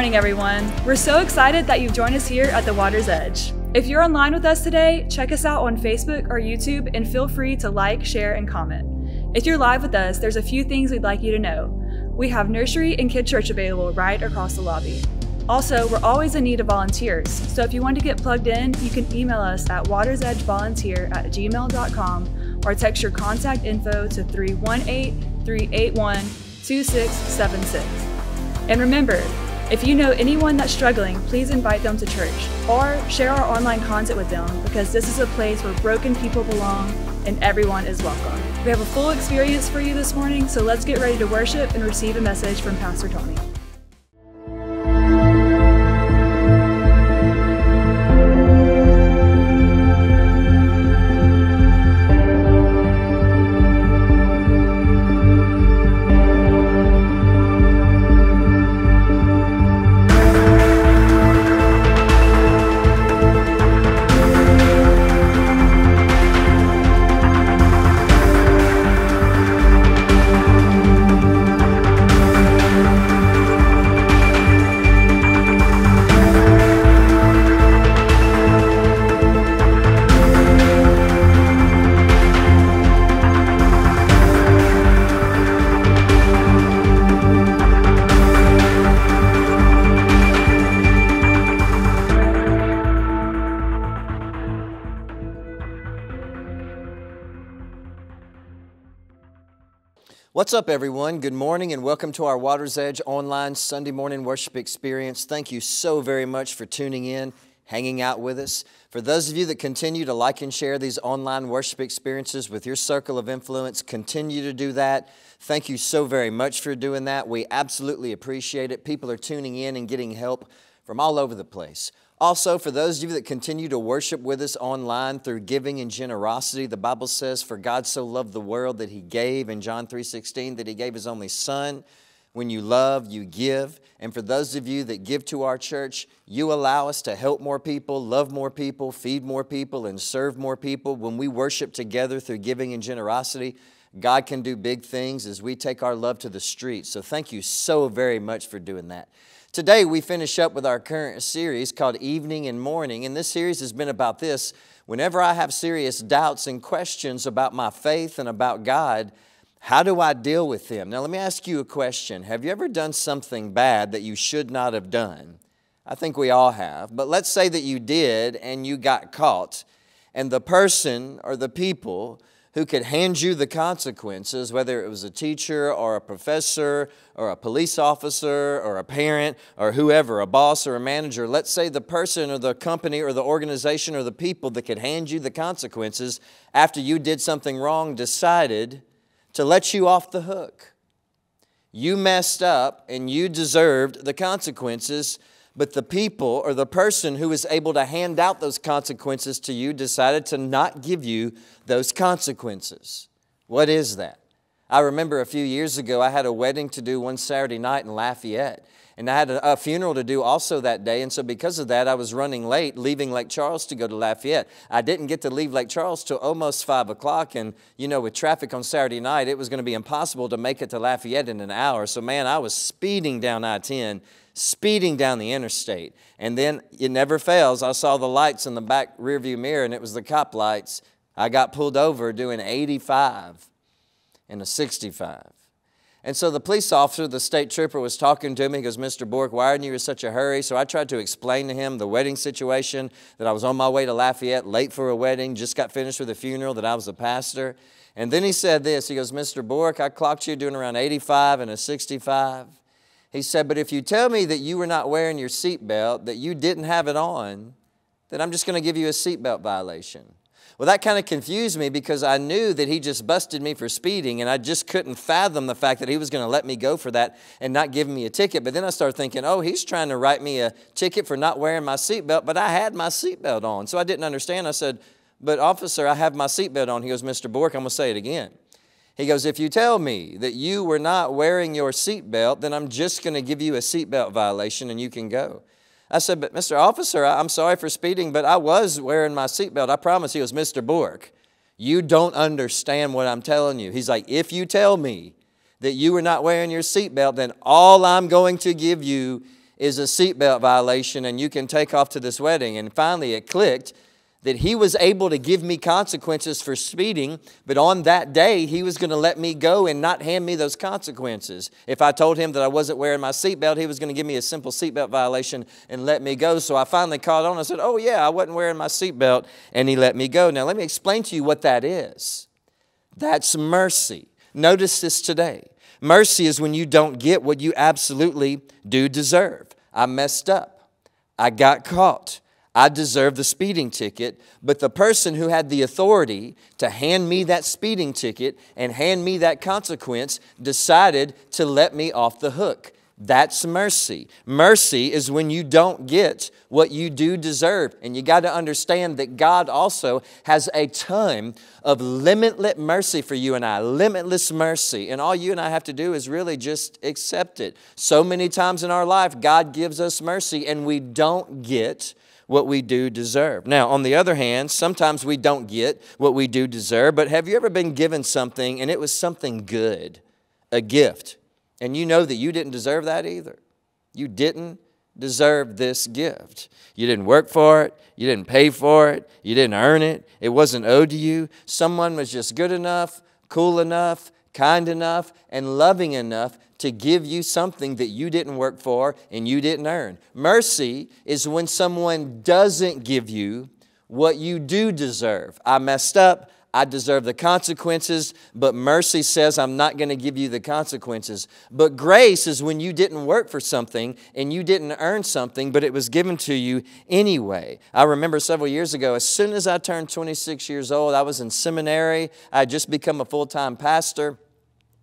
morning, everyone. We're so excited that you've joined us here at the Water's Edge. If you're online with us today, check us out on Facebook or YouTube and feel free to like, share, and comment. If you're live with us, there's a few things we'd like you to know. We have nursery and kid church available right across the lobby. Also, we're always in need of volunteers, so if you want to get plugged in, you can email us at watersedgevolunteer at gmail.com or text your contact info to 318 381 2676. And remember, if you know anyone that's struggling, please invite them to church or share our online content with them because this is a place where broken people belong and everyone is welcome. We have a full experience for you this morning, so let's get ready to worship and receive a message from Pastor Tony. What's up, everyone? Good morning and welcome to our Water's Edge online Sunday morning worship experience. Thank you so very much for tuning in, hanging out with us. For those of you that continue to like and share these online worship experiences with your circle of influence, continue to do that. Thank you so very much for doing that. We absolutely appreciate it. People are tuning in and getting help from all over the place. Also, for those of you that continue to worship with us online through giving and generosity, the Bible says, For God so loved the world that He gave in John 3:16, that He gave His only Son. When you love, you give. And for those of you that give to our church, you allow us to help more people, love more people, feed more people, and serve more people. When we worship together through giving and generosity, God can do big things as we take our love to the streets. So thank you so very much for doing that. Today, we finish up with our current series called Evening and Morning, and this series has been about this. Whenever I have serious doubts and questions about my faith and about God, how do I deal with them? Now, let me ask you a question. Have you ever done something bad that you should not have done? I think we all have, but let's say that you did and you got caught, and the person or the people who could hand you the consequences, whether it was a teacher or a professor or a police officer or a parent or whoever, a boss or a manager. Let's say the person or the company or the organization or the people that could hand you the consequences after you did something wrong decided to let you off the hook. You messed up and you deserved the consequences but the people or the person who was able to hand out those consequences to you decided to not give you those consequences. What is that? I remember a few years ago, I had a wedding to do one Saturday night in Lafayette. And I had a, a, funeral to do also that day. And so, because of that, I was running late, leaving Lake Charles to go to Lafayette. I didn't get to leave Lake Charles till almost 5 o'clock. And, you know, with traffic on Saturday night, it was going to be impossible to make it to Lafayette in an hour. So, man, I was speeding down I 10 speeding down the interstate. And then it never fails. I saw the lights in the back rearview mirror, and it was the cop lights. I got pulled over doing 85 and a 65. And so the police officer, the state trooper, was talking to me. He goes, Mr. Bourque, why are you in such a hurry? So I tried to explain to him the wedding situation, that I was on my way to Lafayette, late for a wedding, just got finished with a funeral, that I was a pastor. And then he said this, he goes, Mr. Bourque, I clocked you doing around 85 and a 65. He said, But if you tell me that you were not wearing your seatbelt, that you didn't have it on, then I'm just going to give you a seatbelt violation. Well, that kind of confused me because I knew that he just busted me for speeding, and I just couldn't fathom the fact that he was going to let me go for that and not give me a ticket. But then I started thinking, oh, he's trying to write me a ticket for not wearing my seatbelt, but I had my seatbelt on. So I didn't understand. I said, but officer, I have my seatbelt on. He goes, Mr. Bourque, I'm going to say it again. He goes, If you tell me that you were not wearing your seatbelt, then I'm just going to give you a seatbelt violation and you can go. I said, But Mr. Officer, I'm sorry for speeding, but I was wearing my seatbelt. I promise. He was Mr. Bourque, you don't understand what I'm telling you. He's like, If you tell me that you were not wearing your seatbelt, then all I'm going to give you is a seatbelt violation and you can take off to this wedding. And finally it clicked that he was able to give me consequences for speeding, but on that day, he was going to let me go and not hand me those consequences. If I told him that I wasn't wearing my seatbelt, he was going to give me a simple seatbelt violation and let me go. So I finally caught on. I said, Oh, yeah, I wasn't wearing my seatbelt, and he let me go. Now, let me explain to you what that is that's mercy. Notice this today. Mercy is when you don't get what you absolutely do deserve. I messed up, I got caught. I deserve the speeding ticket, but the person who had the authority to hand me that speeding ticket and hand me that consequence decided to let me off the hook. That's mercy. Mercy is when you don't get what you do deserve. And you got to understand that God also has a ton of limitless mercy for you and I, limitless mercy. And all you and I have to do is really just accept it. So many times in our life, God gives us mercy and we don't get what we do deserve. Now, on the other hand, sometimes we don't get what we do deserve, but have you ever been given something and it was something good, a gift, and you know that you didn't deserve that either? You didn't deserve this gift. You didn't work for it, you didn't pay for it, you didn't earn it, it wasn't owed to you. Someone was just good enough, cool enough, kind enough, and loving enough to give you something that you didn't work for and you didn't earn. Mercy is when someone doesn't give you what you do deserve. I messed up. I deserve the consequences, but mercy says I'm not going to give you the consequences. But grace is when you didn't work for something and you didn't earn something, but it was given to you anyway. I remember several years ago, as soon as I turned 26 years old, I was in seminary. I had just become a full time pastor.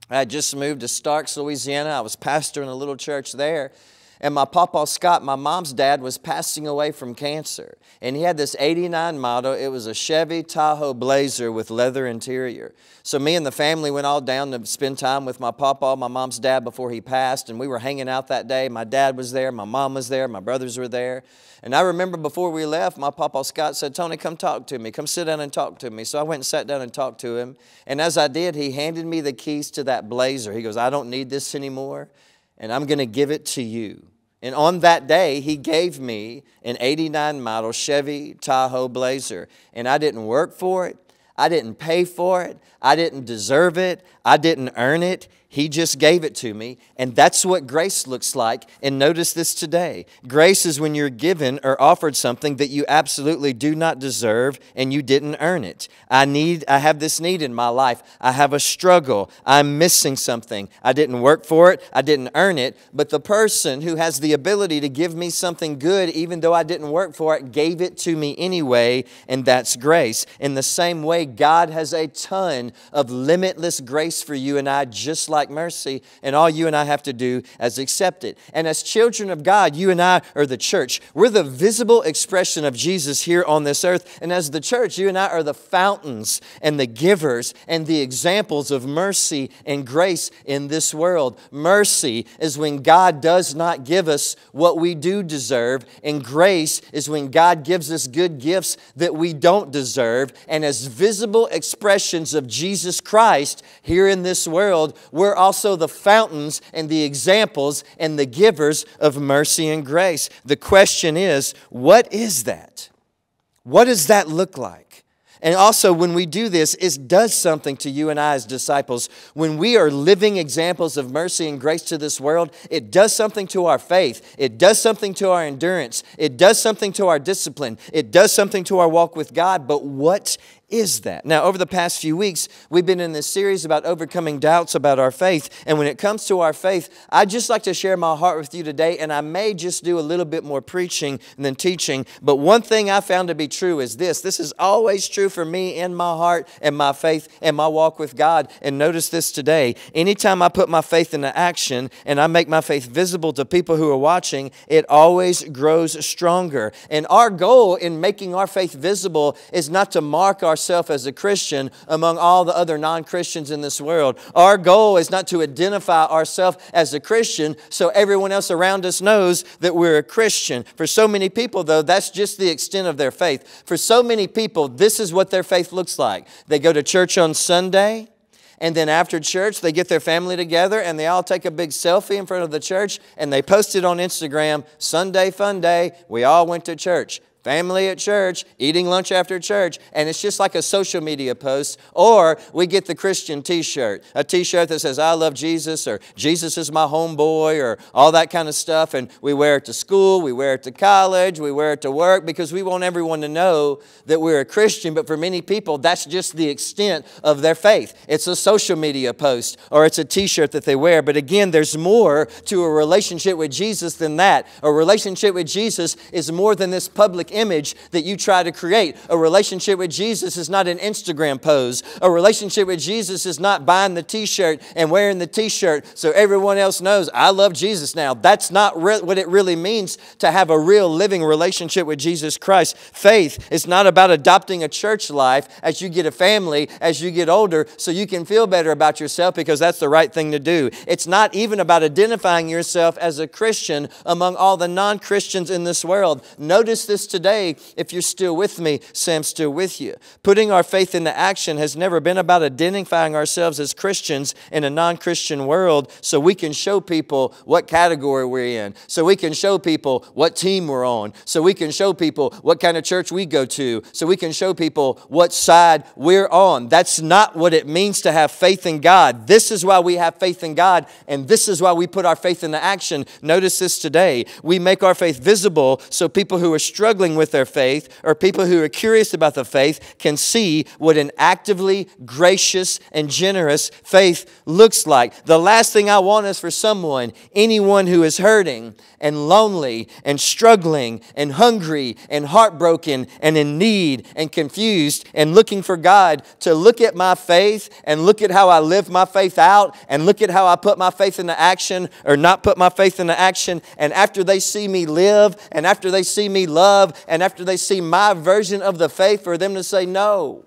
I just moved to Starks, Louisiana. I was pastoring a little church there. And my papa Scott, my mom's dad, was passing away from cancer. And he had this 89 model. It was a Chevy Tahoe Blazer with leather interior. So me and the family went all down to spend time with my papa, my mom's dad, before he passed. And we were hanging out that day. My dad was there, my mom was there, my brothers were there. And I remember before we left, my papa Scott said, Tony, come talk to me. Come sit down and talk to me. So I went and sat down and talked to him. And as I did, he handed me the keys to that blazer. He goes, I don't need this anymore and I'm going to give it to you. And on that day, he gave me an 89 model Chevy Tahoe Blazer. And I didn't work for it, I didn't pay for it, I didn't deserve it, I didn't earn it. He just gave it to me. And that's what grace looks like. And notice this today grace is when you're given or offered something that you absolutely do not deserve and you didn't earn it. I need, I have this need in my life. I have a struggle. I'm missing something. I didn't work for it. I didn't earn it. But the person who has the ability to give me something good, even though I didn't work for it, gave it to me anyway. And that's grace. In the same way, God has a ton of limitless grace for you and I, just like mercy, and all you and I have to do is accept it. And as children of God, you and I are the church. We're the visible expression of Jesus here on this earth. And as the church, you and I are the fountains and the givers and the examples of mercy and grace in this world. Mercy is when God does not give us what we do deserve, and grace is when God gives us good gifts that we don't deserve. And as visible expressions of Jesus Christ here in this world, we're also the fountains and the examples and the givers of mercy and grace. The question is, what is that? What does that look like? And also, when we do this, it does something to you and I as disciples. When we are living examples of mercy and grace to this world, it does something to our faith. It does something to our endurance. It does something to our discipline. It does something to our walk with God. But what is that? Now, over the past few weeks, we've been in this series about overcoming doubts about our faith. And when it comes to our faith, I'd just like to share my heart with you today. And I may just do a little bit more preaching than teaching. But one thing I found to be true is this this is always true for me in my heart and my faith and my walk with God. And notice this today anytime I put my faith into action and I make my faith visible to people who are watching, it always grows stronger. And our goal in making our faith visible is not to mark our ourselves as a Christian among all the other non Christians in this world. Our goal is not to identify ourselves as a Christian so everyone else around us knows that we're a Christian. For so many people, though, that's just the extent of their faith. For so many people, this is what their faith looks like. They go to church on Sunday And then after church, they get their family together and they all take a big selfie in front of the church and they post it on Instagram Sunday fun day. We all went to church family at church, eating lunch after church, and it's just like a social media post. Or we get the Christian t shirt, a t shirt that says, I love Jesus, or Jesus is my homeboy, or all that kind of stuff. And we wear it to school, we wear it to college, we wear it to work because we want everyone to know that we're a Christian. But for many people, that's just the extent of their faith. It's a social media post or it's a t shirt that they wear. But again, there's more to a relationship with Jesus than that. A relationship with Jesus is more than this public image that you try to create. A relationship with Jesus is not an Instagram pose. A relationship with Jesus is not buying the t shirt and wearing the t shirt so everyone else knows I love Jesus now. That's not re- what it really means to have a real living relationship with Jesus Christ. Faith is not about adopting a church life as you get a family, as you get older, so you can feel better about yourself because that's the right thing to do. It's not even about identifying yourself as a Christian among all the non Christians in this world. Notice this today today, if you're still with me, I'm still with you. Putting our faith into action has never been about identifying ourselves as Christians in a non Christian world so we can show people what category we're in, so we can show people what team we're on, so we can show people what kind of church we go to, so we can show people what side we're on. That's not what it means to have faith in God. This is why we have faith in God, and this is why we put our faith into action. Notice this today. We make our faith visible so people who are struggling with their faith or people who are curious about the faith can see what an actively gracious and generous faith looks like. The last thing I want is for someone, anyone who is hurting and lonely and struggling and hungry and heartbroken and in need and confused and looking for God to look at my faith and look at how I live my faith out and look at how I put my faith into action or not put my faith into action. And after they see me live and after they see me love and after they see my version of the faith, for them to say, No,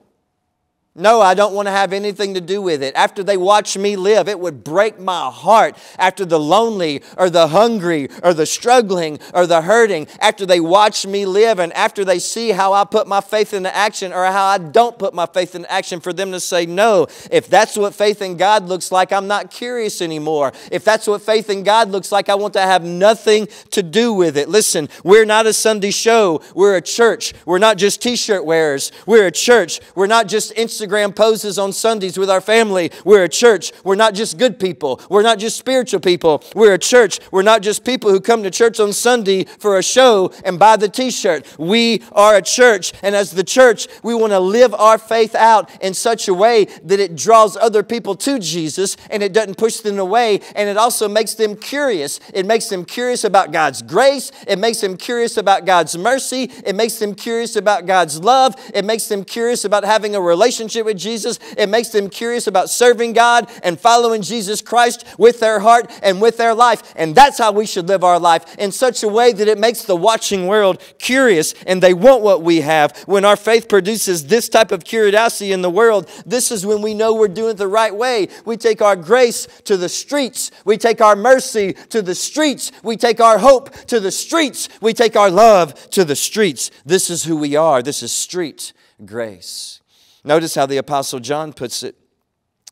no, I don't want to have anything to do with it. After they watch me live, it would break my heart. After the lonely or the hungry or the struggling or the hurting, after they watch me live and after they see how I put my faith into action or how I don't put my faith into action, for them to say, No, if that's what faith in God looks like, I'm not curious anymore. If that's what faith in God looks like, I want to have nothing to do with it. Listen, we're not a Sunday show, we're a church. We're not just t shirt wearers, we're a church. We're not just Instagram poses on Sundays with our family. We're a church. We're not just good people. We're not just spiritual people. We're a church. We're not just people who come to church on Sunday for a show and buy the t shirt. We are a church. And as the church, we want to live our faith out in such a way that it draws other people to Jesus and it doesn't push them away. And it also makes them curious. It makes them curious about God's grace. It makes them curious about God's mercy. It makes them curious about God's love. It makes them curious about having a relationship relationship with Jesus. It makes them curious about serving God and following Jesus Christ with their heart and with their life. And that's how we should live our life in such a way that it makes the watching world curious and they want what we have. When our faith produces this type of curiosity in the world, this is when we know we're doing it the right way. We take our grace to the streets, we take our mercy to the streets, we take our hope to the streets, we take our love to the streets. This is who we are. This is street grace. Notice how the Apostle John puts it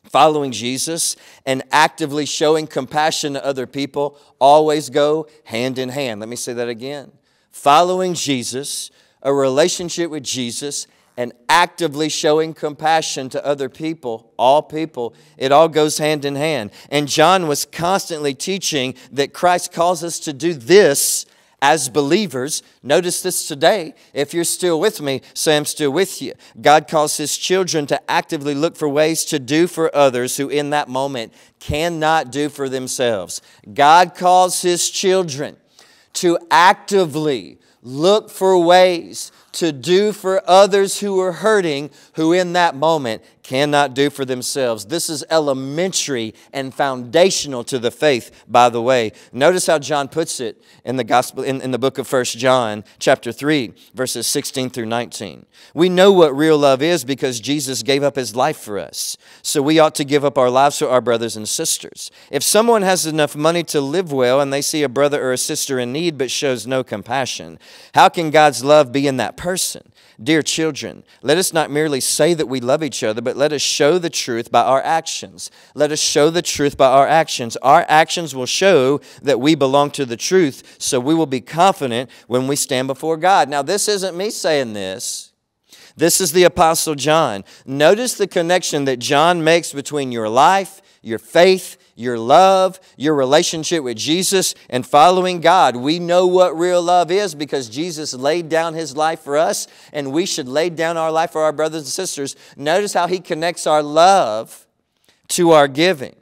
following Jesus and actively showing compassion to other people always go hand in hand. Let me say that again. Following Jesus, a relationship with Jesus, and actively showing compassion to other people, all people, it all goes hand in hand. And John was constantly teaching that Christ calls us to do this as believers, notice this today. If you're still with me, I'm still with you. God calls his children to actively look for ways to do for others who in that moment cannot do for themselves. God calls his children to actively look for ways to do for others who are hurting, who in that moment cannot do for themselves. This is elementary and foundational to the faith, by the way. Notice how John puts it in the gospel in, in the book of First John, chapter 3, verses 16 through 19. We know what real love is because Jesus gave up his life for us. So we ought to give up our lives for our brothers and sisters. If someone has enough money to live well and they see a brother or a sister in need but shows no compassion, how can God's love be in that person? person. Dear children, let us not merely say that we love each other, but let us show the truth by our actions. Let us show the truth by our actions. Our actions will show that we belong to the truth, so we will be confident when we stand before God. Now, this isn't me saying this. This is the Apostle John. Notice the connection that John makes between your life, your faith, your love, your relationship with Jesus, and following God. We know what real love is because Jesus laid down his life for us, and we should lay down our life for our brothers and sisters. Notice how he connects our love to our giving.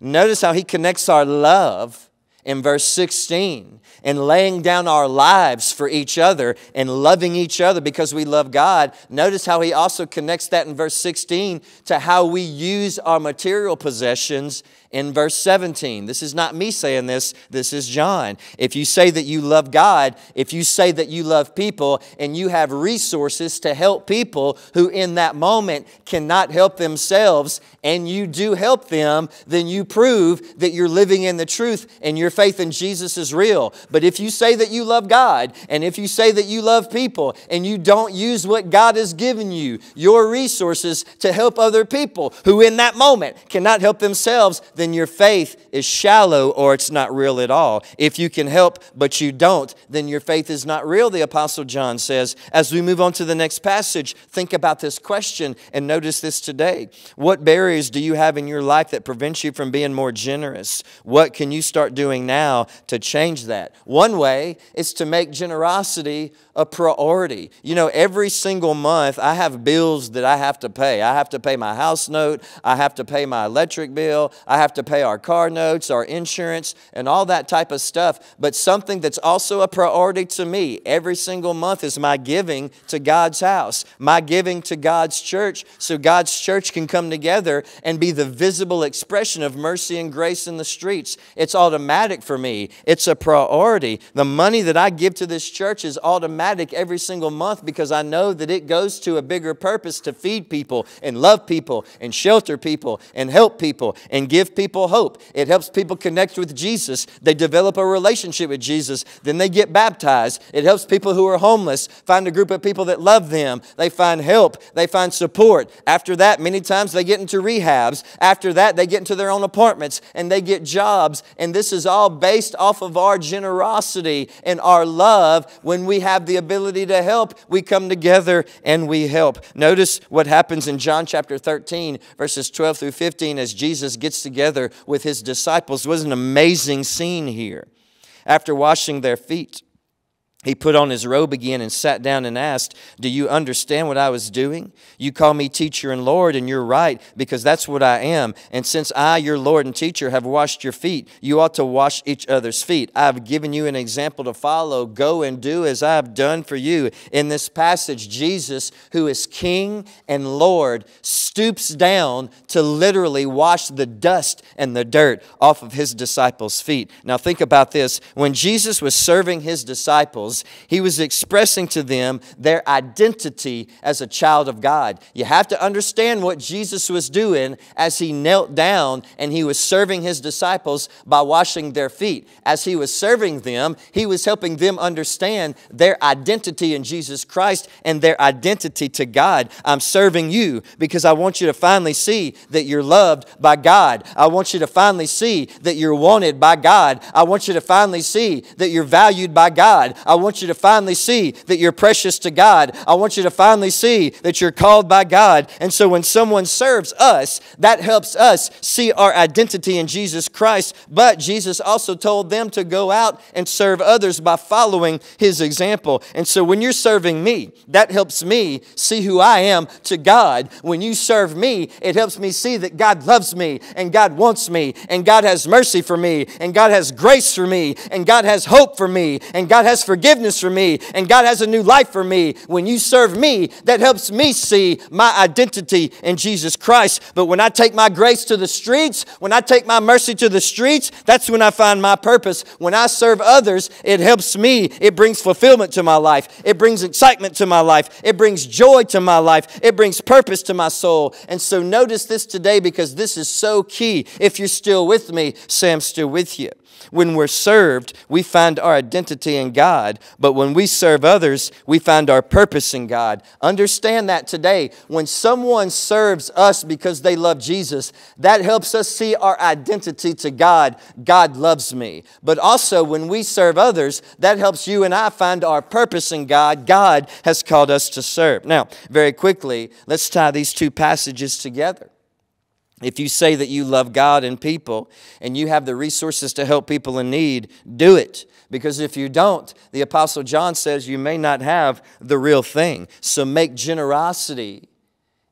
Notice how he connects our love in verse 16 and laying down our lives for each other and loving each other because we love God. Notice how he also connects that in verse 16 to how we use our material possessions in verse 17. This is not me saying this, this is John. If you say that you love God, if you say that you love people, and you have resources to help people who in that moment cannot help themselves, and you do help them, then you prove that you're living in the truth and your faith in Jesus is real. But if you say that you love God, and if you say that you love people, and you don't use what God has given you, your resources to help other people who in that moment cannot help themselves, then your faith is shallow or it's not real at all. If you can help but you don't, then your faith is not real, the Apostle John says. As we move on to the next passage, think about this question and notice this today. What barriers do you have in your life that prevents you from being more generous? What can you start doing now to change that? One way is to make generosity a priority. You know, every single month I have bills that I have to pay. I have to pay my house note, I have to pay my electric bill, I have to pay our car notes, our insurance, and all that type of stuff. But something that's also a priority to me every single month is my giving to God's house, my giving to God's church, so God's church can come together and be the visible expression of mercy and grace in the streets. It's automatic for me, it's a priority. The money that I give to this church is automatic automatic every single month because I know that it goes to a bigger purpose to feed people and love people and shelter people and help people and give people hope. It helps people connect with Jesus. They develop a relationship with Jesus. Then they get baptized. It helps people who are homeless find a group of people that love them. They find help. They find support. After that, many times they get into rehabs. After that, they get into their own apartments and they get jobs. And this is all based off of our generosity and our love when we have the the ability to help, we come together and we help. Notice what happens in John chapter 13, verses 12 through 15, as Jesus gets together with his disciples. It was an amazing scene here. After washing their feet, he put on his robe again and sat down and asked, Do you understand what I was doing? You call me teacher and Lord, and you're right, because that's what I am. And since I, your Lord and teacher, have washed your feet, you ought to wash each other's feet. I have given you an example to follow. Go and do as I have done for you. In this passage, Jesus, who is King and Lord, stoops down to literally wash the dust and the dirt off of his disciples' feet. Now, think about this. When Jesus was serving his disciples, he was expressing to them their identity as a child of God. You have to understand what Jesus was doing as he knelt down and he was serving his disciples by washing their feet. As he was serving them, he was helping them understand their identity in Jesus Christ and their identity to God. I'm serving you because I want you to finally see that you're loved by God. I want you to finally see that you're wanted by God. I want you to finally see that you're valued by God. I want you to finally see that you're precious to God. I want you to finally see that you're called by God. And so when someone serves us, that helps us see our identity in Jesus Christ. But Jesus also told them to go out and serve others by following his example. And so when you're serving me, that helps me see who I am to God. When you serve me, it helps me see that God loves me and God wants me and God has mercy for me and God has grace for me and God has hope for me and God has forgiveness forgiveness for me, and God has a new life for me. When you serve me, that helps me see my identity in Jesus Christ. But when I take my grace to the streets, when I take my mercy to the streets, that's when I find my purpose. When I serve others, it helps me. It brings fulfillment to my life, it brings excitement to my life, it brings joy to my life, it brings purpose to my soul. And so notice this today because this is so key. If you're still with me, I'm still with you. When we're served, we find our identity in God, but when we serve others, we find our purpose in God. Understand that today. When someone serves us because they love Jesus, that helps us see our identity to God. God loves me. But also, when we serve others, that helps you and I find our purpose in God. God has called us to serve. Now, very quickly, let's tie these two passages together. If you say that you love God and people and you have the resources to help people in need, do it. Because if you don't, the Apostle John says you may not have the real thing. So make generosity,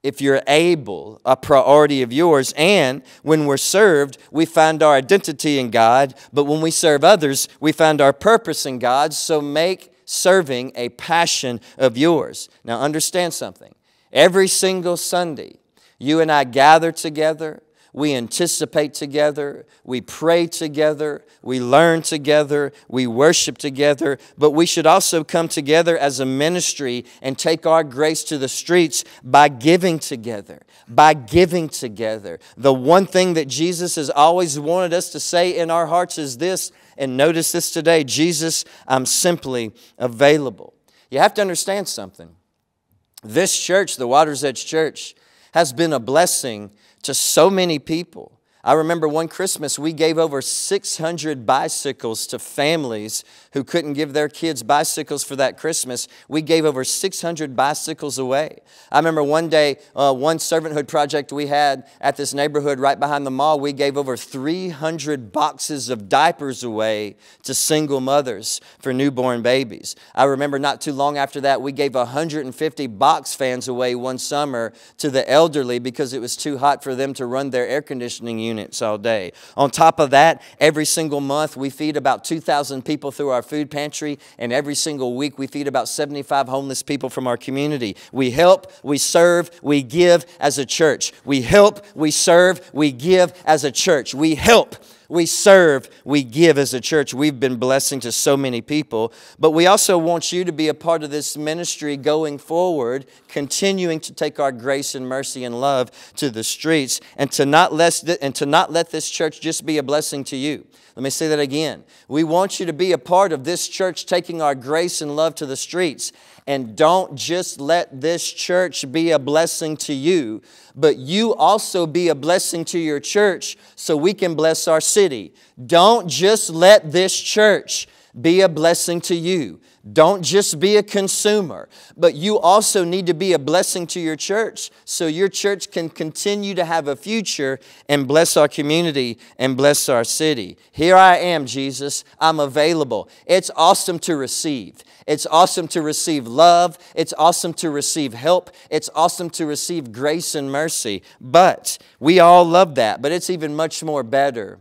if you're able, a priority of yours. And when we're served, we find our identity in God. But when we serve others, we find our purpose in God. So make serving a passion of yours. Now, understand something. Every single Sunday, you and I gather together, we anticipate together, we pray together, we learn together, we worship together, but we should also come together as a ministry and take our grace to the streets by giving together. By giving together. The one thing that Jesus has always wanted us to say in our hearts is this, and notice this today Jesus, I'm simply available. You have to understand something. This church, the Water's Edge Church, has been a blessing to so many people. I remember one Christmas we gave over 600 bicycles to families who couldn't give their kids bicycles for that Christmas. We gave over 600 bicycles away. I remember one day, uh, one servanthood project we had at this neighborhood right behind the mall, we gave over 300 boxes of diapers away to single mothers for newborn babies. I remember not too long after that, we gave 150 box fans away one summer to the elderly because it was too hot for them to run their air conditioning unit units all day. On top of that, every single month we feed about 2,000 people through our food pantry, and every single week we feed about 75 homeless people from our community. We help, we serve, we give as a church. We help, we serve, we give as a church. We help we serve, we give as a church. We've been blessing to so many people, but we also want you to be a part of this ministry going forward, continuing to take our grace and mercy and love to the streets and to not let, and to not let this church just be a blessing to you. Let me say that again. We want you to be a part of this church taking our grace and love to the streets. And don't just let this church be a blessing to you, but you also be a blessing to your church so we can bless our city. Don't just let this church be a blessing to you. Don't just be a consumer, but you also need to be a blessing to your church so your church can continue to have a future and bless our community and bless our city. Here I am, Jesus. I'm available. It's awesome to receive. It's awesome to receive love. It's awesome to receive help. It's awesome to receive grace and mercy. But we all love that, but it's even much more better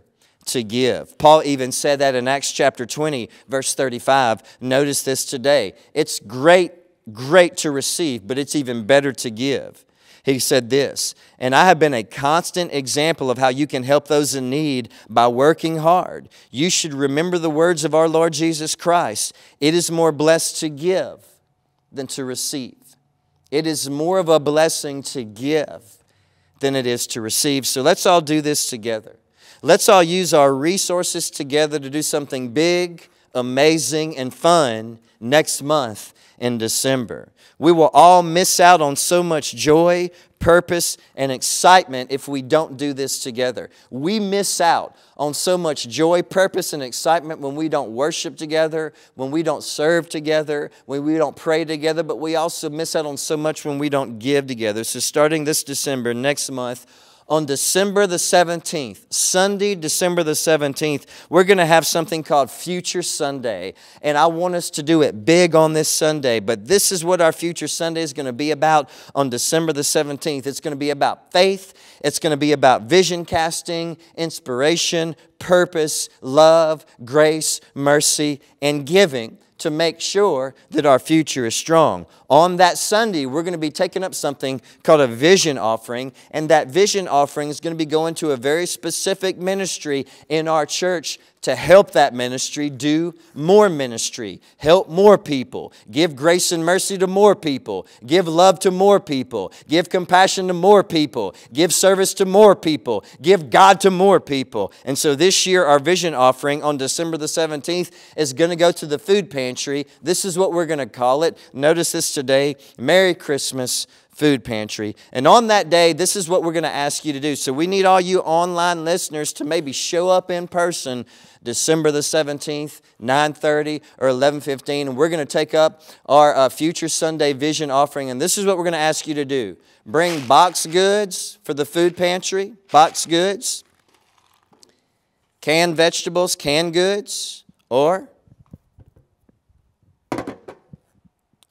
to give. Paul even said that in Acts chapter 20, verse 35. Notice this today. It's great, great to receive, but it's even better to give. He said this, and I have been a constant example of how you can help those in need by working hard. You should remember the words of our Lord Jesus Christ. It is more blessed to give than to receive. It is more of a blessing to give than it is to receive. So let's all do this together. Let's all use our resources together to do something big, amazing, and fun next month in December. We will all miss out on so much joy, purpose, and excitement if we don't do this together. We miss out on so much joy, purpose, and excitement when we don't worship together, when we don't serve together, when we don't pray together, but we also miss out on so much when we don't give together. So, starting this December, next month, on December the 17th, Sunday, December the 17th, we're going to have something called Future Sunday. And I want us to do it big on this Sunday. But this is what our Future Sunday is going to be about on December the 17th. It's going to be about faith, it's going to be about vision casting, inspiration, purpose, love, grace, mercy, and giving to make sure that our future is strong. On that Sunday, we're going to be taking up something called a vision offering, and that vision offering is going to be going to a very specific ministry in our church to help that ministry do more ministry, help more people, give grace and mercy to more people, give love to more people, give compassion to more people, give service to more people, give God to more people. And so this year, our vision offering on December the 17th is going to go to the food pantry. This is what we're going to call it. Notice this today Merry Christmas food pantry. And on that day, this is what we're going to ask you to do. So we need all you online listeners to maybe show up in person December the 17th, 9:30 or 11:15, and we're going to take up our uh, future Sunday vision offering. And this is what we're going to ask you to do: bring box goods for the food pantry, box goods, canned vegetables, canned goods, or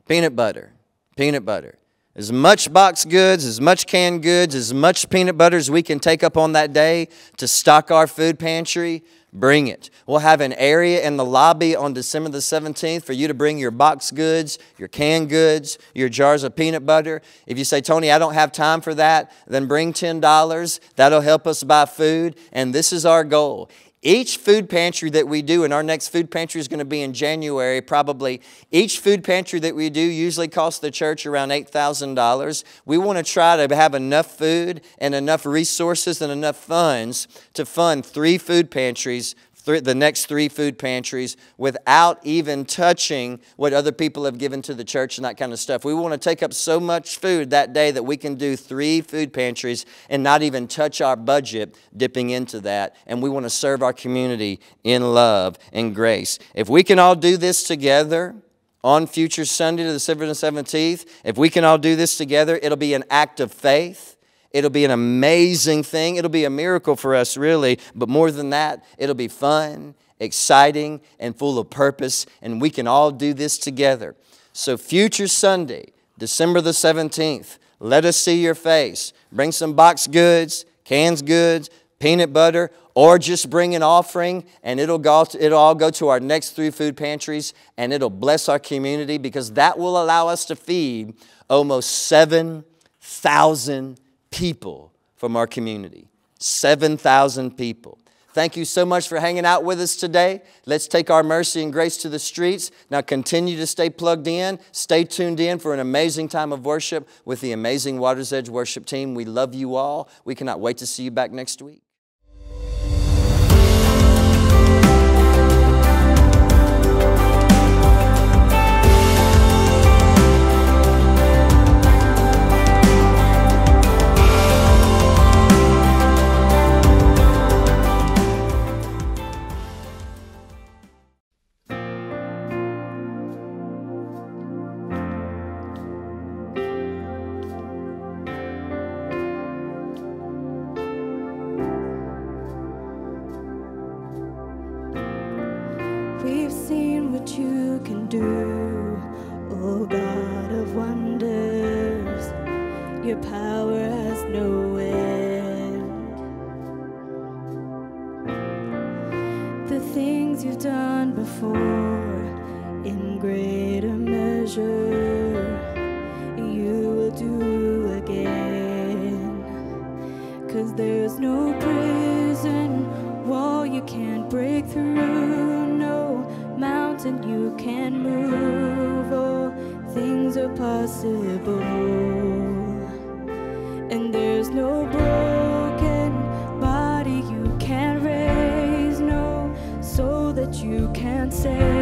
peanut butter, peanut butter as much box goods, as much canned goods, as much peanut butter as we can take up on that day to stock our food pantry, bring it. We'll have an area in the lobby on December the 17th for you to bring your box goods, your canned goods, your jars of peanut butter. If you say, Tony, I don't have time for that, then bring $10. That'll help us buy food. And this is our goal. Each food pantry that we do, and our next food pantry is going to be in January probably, each food pantry that we do usually costs the church around $8,000. We want to try to have enough food and enough resources and enough funds to fund three food pantries three, the next three food pantries without even touching what other people have given to the church and that kind of stuff. We want to take up so much food that day that we can do three food pantries and not even touch our budget dipping into that. And we want to serve our community in love and grace. If we can all do this together, on future Sunday to the 17th, if we can all do this together, it'll be an act of faith. It'll be an amazing thing. It'll be a miracle for us, really. But more than that, it'll be fun, exciting, and full of purpose. And we can all do this together. So, future Sunday, December the 17th, let us see your face. Bring some box goods, cans goods, peanut butter, or just bring an offering and it'll, go it'll all go to our next three food pantries and it'll bless our community because that will allow us to feed almost 7,000 people from our community. 7,000 people. Thank you so much for hanging out with us today. Let's take our mercy and grace to the streets. Now continue to stay plugged in, stay tuned in for an amazing time of worship with the amazing Waters Edge worship team. We love you all. We cannot wait to see you back next week. breakthrough, no mountain you can move. All things are possible, and there's no broken body you can raise, no soul that you can save.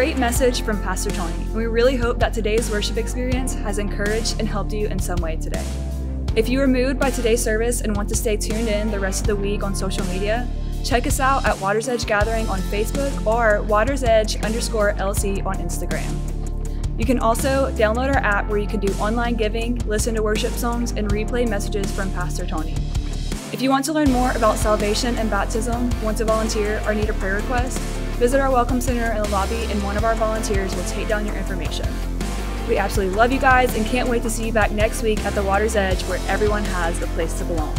Great message from Pastor Tony. We really hope that today's worship experience has encouraged and helped you in some way today. If you were moved by today's service and want to stay tuned in the rest of the week on social media, check us out at Waters Edge Gathering on Facebook or Waters Edge underscore LC on Instagram. You can also download our app where you can do online giving, listen to worship songs, and replay messages from Pastor Tony. If you want to learn more about salvation and baptism, want to volunteer, or need a prayer request, visit our Welcome Center in the lobby and one of our volunteers will take down your information. We absolutely love you guys and can't wait to see you back next week at the Water's Edge where everyone has a place to belong.